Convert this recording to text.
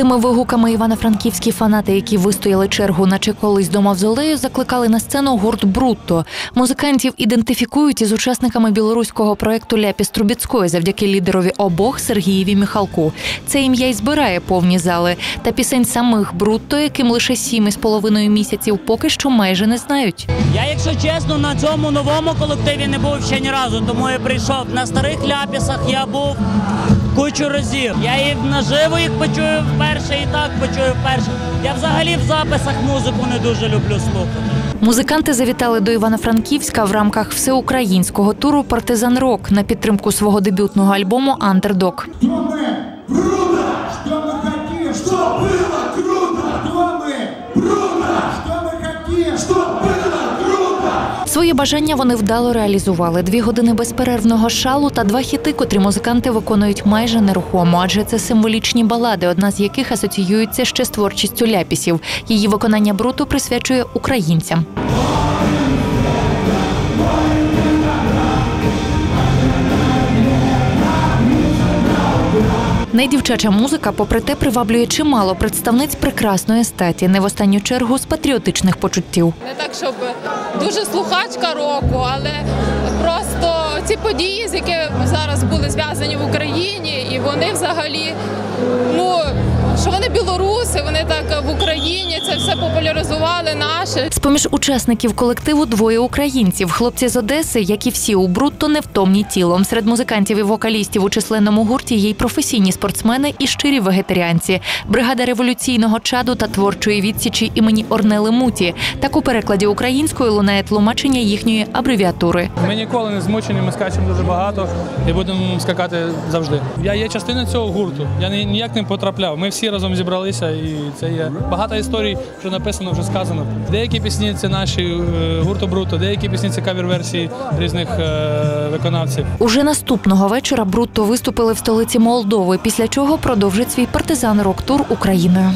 цими вигуками івано-франківські фанати, які вистояли чергу, наче колись до мавзолею, закликали на сцену гурт Брутто. Музикантів ідентифікують із учасниками білоруського проекту Ляпіс Трубіцької завдяки лідерові обох Сергієві Міхалку. Це ім'я й збирає повні зали. Та пісень самих Брутто, яким лише сім із половиною місяців, поки що майже не знають. Я, якщо чесно, на цьому новому колективі не був ще ні разу, тому я прийшов. На старих ляпісах я був кучу разів. Я і наживо їх почую вперше, і так почую вперше. Я взагалі в записах музику не дуже люблю слухати. Музиканти завітали до Івано-Франківська в рамках всеукраїнського туру Партизан Рок на підтримку свого дебютного альбому Андердог. Кто мы? Бруно! Что мы хотим? Что было круто? Кто мы? Бруно! Что мы хотим? Что было круто? Свої бажання вони вдало реалізували. Дві години безперервного шалу та два хіти, котрі музиканти виконують майже нерухомо, адже це символічні балади, одна з яких асоціюється ще з творчістю ляпісів. Її виконання бруту присвячує українцям. Недівчача музика, попри те, приваблює чимало представниць прекрасної статі, не в останню чергу з патріотичних почуттів. Не так, щоб дуже слухачка року, але просто ці події, з якими зараз були зв'язані в Україні, і вони взагалі, ну Україні це все популяризували наше. З-поміж учасників колективу двоє українців. Хлопці з Одеси, як і всі у брутто, невтомні тілом. Серед музикантів і вокалістів у численному гурті є й професійні спортсмени і щирі вегетаріанці. Бригада революційного чаду та творчої відсічі імені Орнели Муті. Так у перекладі українською лунає тлумачення їхньої абревіатури. Ми ніколи не змучені, ми скачемо дуже багато і будемо скакати завжди. Я є частиною цього гурту. Я ні- ніяк не потрапляв. Ми всі разом зібралися, і це є багато історій, що написано, вже сказано. Деякі пісні це наші е, гурту Бруто, деякі пісні це кавер-версії різних е, виконавців. Уже наступного вечора Брутто виступили в столиці Молдови, після чого продовжить свій партизан рок тур Україною.